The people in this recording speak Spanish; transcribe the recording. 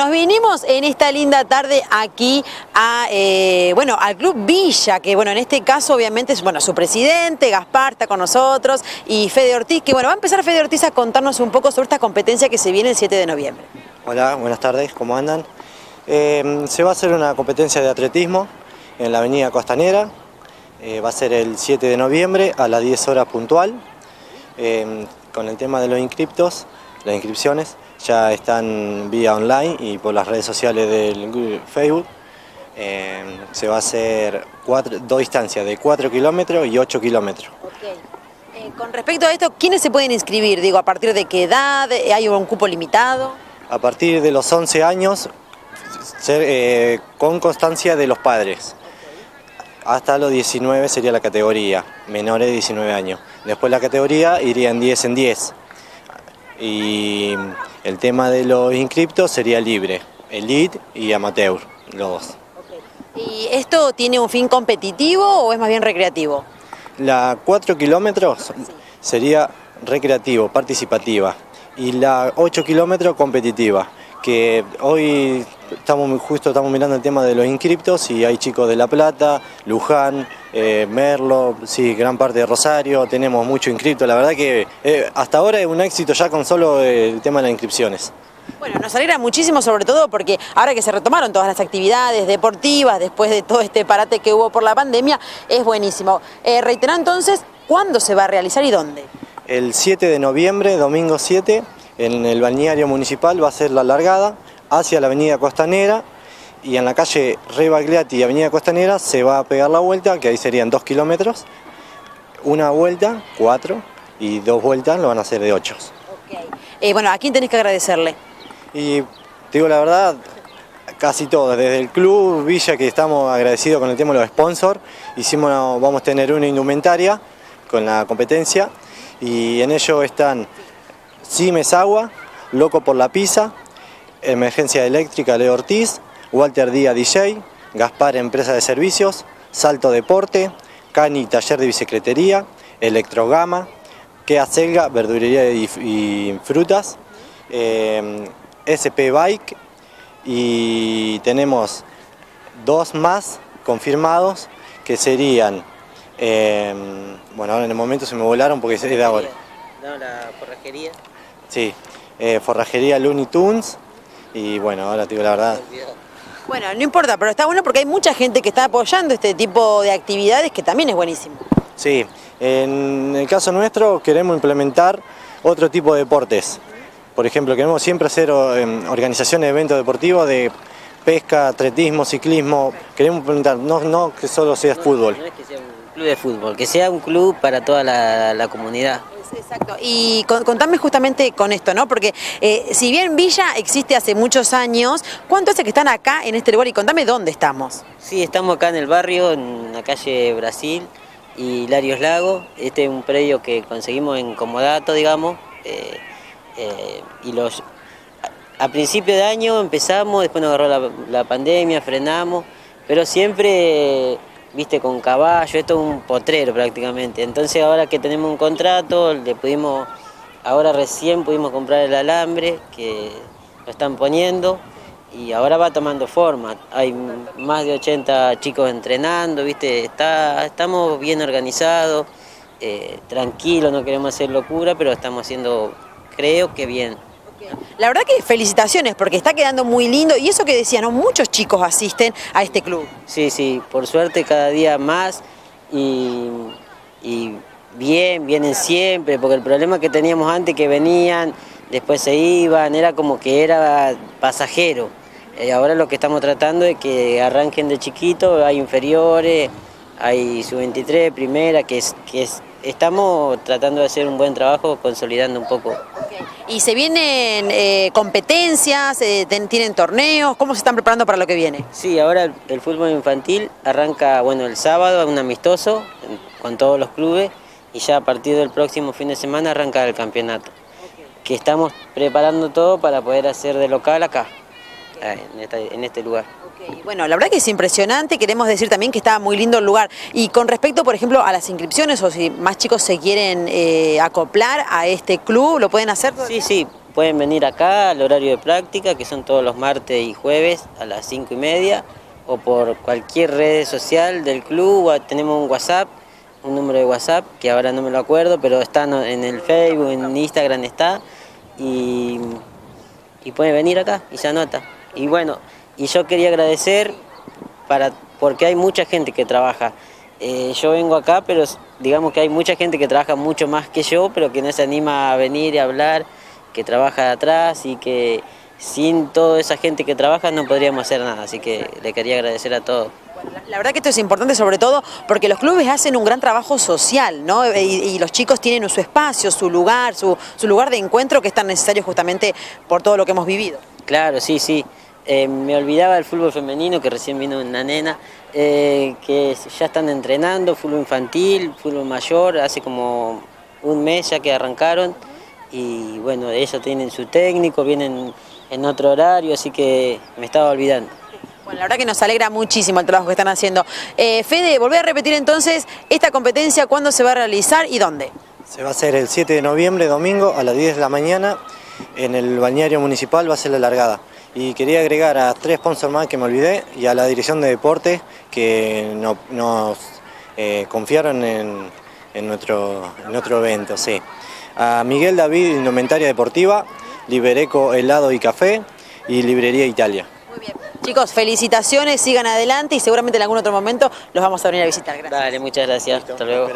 nos vinimos en esta linda tarde aquí a, eh, bueno, al Club Villa, que bueno, en este caso obviamente es bueno, su presidente, Gaspar, está con nosotros, y Fede Ortiz, que bueno, va a empezar Fede Ortiz a contarnos un poco sobre esta competencia que se viene el 7 de noviembre. Hola, buenas tardes, ¿cómo andan? Eh, se va a hacer una competencia de atletismo en la avenida Costanera, eh, va a ser el 7 de noviembre a las 10 horas puntual, con el tema de los inscriptos, las inscripciones ya están vía online y por las redes sociales del Facebook. Eh, se va a hacer dos distancias de 4 kilómetros y 8 kilómetros. Eh, con respecto a esto, ¿quiénes se pueden inscribir? Digo, ¿a partir de qué edad? ¿Hay un cupo limitado? A partir de los 11 años, eh, con constancia de los padres. Hasta los 19 sería la categoría, menores de 19 años. Después la categoría iría en 10 en 10. Y el tema de los inscriptos sería libre, elite y amateur, los dos. ¿Y esto tiene un fin competitivo o es más bien recreativo? La 4 kilómetros sería recreativo, participativa, y la 8 kilómetros competitiva, que hoy estamos justo estamos mirando el tema de los inscriptos y hay chicos de La Plata, Luján, eh, Merlo, sí, gran parte de Rosario, tenemos mucho inscripto, la verdad que eh, hasta ahora es un éxito ya con solo el tema de las inscripciones. Bueno, nos alegra muchísimo sobre todo porque ahora que se retomaron todas las actividades deportivas después de todo este parate que hubo por la pandemia, es buenísimo. Eh, reitera entonces, ¿cuándo se va a realizar y dónde? El 7 de noviembre, domingo 7, en el balneario municipal va a ser la largada hacia la avenida Costanera y en la calle Rey Bagliati y avenida Costanera se va a pegar la vuelta, que ahí serían dos kilómetros, una vuelta, cuatro, y dos vueltas lo van a hacer de ocho. Eh, bueno, ¿a quién tenés que agradecerle? Y digo la verdad, casi todo, desde el club Villa que estamos agradecidos con el tema de los sponsors, hicimos, vamos a tener una indumentaria con la competencia y en ello están Simes Agua, Loco por la Pizza, Emergencia Eléctrica Leo Ortiz, Walter Díaz DJ, Gaspar Empresa de Servicios, Salto Deporte, Cani Taller de Bicicletería, Electrogama, Kea Selga, Verdurería y, Frutas, eh, SP Bike y tenemos dos más confirmados que serían, eh, bueno ahora en el momento se me volaron porque es de ahora. No, la forrajería. Sí, eh, forrajería Looney Tunes, y bueno, ahora te digo la verdad. Bueno, no importa, pero está bueno porque hay mucha gente que está apoyando este tipo de actividades que también es buenísimo. Sí, en el caso nuestro queremos implementar otro tipo de deportes. Por ejemplo, queremos siempre hacer em, organizaciones de eventos deportivos de pesca, atletismo, ciclismo. Queremos implementar, no, no que solo sea fútbol. Club de fútbol, que sea un club para toda la comunidad. Exacto, y contame justamente con esto, ¿no? Porque eh, si bien Villa existe hace muchos años, ¿cuánto hace que están acá en este lugar? Y contame dónde estamos. Sí, estamos acá en el barrio, en la calle Brasil y Larios Lago. Este es un predio que conseguimos en comodato, digamos, eh, eh, y los... A, principio de año empezamos, después nos agarró la pandemia, frenamos, pero siempre viste, con caballo, esto es un potrero prácticamente. Entonces ahora que tenemos un contrato, le pudimos, ahora recién pudimos comprar el alambre que lo están poniendo y ahora va tomando forma. Hay más de 80 chicos entrenando, viste, está, estamos bien organizados, eh, tranquilos, no queremos hacer locura, pero estamos haciendo, creo que bien. La verdad que felicitaciones porque está quedando muy lindo y eso que decían, muchos chicos asisten a este club. Sí, sí, por suerte cada día más y, bien, vienen siempre, porque el problema que teníamos antes que venían, después se iban, era como que era pasajero. Eh, ahora lo que estamos tratando es que arranquen de chiquito, hay inferiores, hay sub-23, primera, que es, que es, estamos tratando de hacer un buen trabajo consolidando un poco ¿Y se vienen eh, competencias, eh, tienen torneos? ¿Cómo se están preparando para lo que viene? Sí, ahora el, fútbol infantil arranca bueno el sábado, un amistoso con todos los clubes y ya a partir del próximo fin de semana arranca el campeonato. Que estamos preparando todo para poder hacer de local acá, en este lugar. Bueno, la verdad que es impresionante, queremos decir también que está muy lindo el lugar. Y con respecto, por ejemplo, a las inscripciones o si más chicos se quieren eh, acoplar a este club, ¿lo pueden hacer? Sí, sí, pueden venir acá al horario de práctica, que son todos los martes y jueves a las 5 y media, o por cualquier red social del club, tenemos un WhatsApp, un número de WhatsApp, que ahora no me lo acuerdo, pero está en el Facebook, en Instagram está, y, y pueden venir acá y se anota. Y bueno, y yo quería agradecer para, porque hay mucha gente que trabaja. Eh, yo vengo acá, pero digamos que hay mucha gente que trabaja mucho más que yo, pero que no se anima a venir y a hablar, que trabaja de atrás y que sin toda esa gente que trabaja no podríamos hacer nada, así que le quería agradecer a todos. La verdad que esto es importante sobre todo porque los clubes hacen un gran trabajo social, ¿no? Y, los chicos tienen su espacio, su lugar, su, lugar de encuentro que es tan necesario justamente por todo lo que hemos vivido. Claro, sí, sí. Eh, me olvidaba del fútbol femenino, que recién vino una nena, eh, que ya están entrenando, fútbol infantil, fútbol mayor, hace como un mes ya que arrancaron y bueno, ellos tienen su técnico, vienen en otro horario, así que me estaba olvidando. Bueno, la verdad que nos alegra muchísimo el trabajo que están haciendo. Eh, Fede, volví a repetir entonces esta competencia, ¿cuándo se va a realizar y dónde? Se va a hacer el 7 de noviembre, domingo, a las 10 de la mañana, en el bañario municipal va a ser la largada. Y quería agregar a tres sponsors más que me olvidé y a la dirección de deporte que nos eh, confiaron en, nuestro, en nuestro evento. Sí. A Miguel David, Indumentaria Deportiva, Libereco Helado y Café y Librería Italia. Muy bien. Chicos, felicitaciones, sigan adelante y seguramente en algún otro momento los vamos a venir a visitar. Gracias. Dale, muchas gracias. Hasta luego.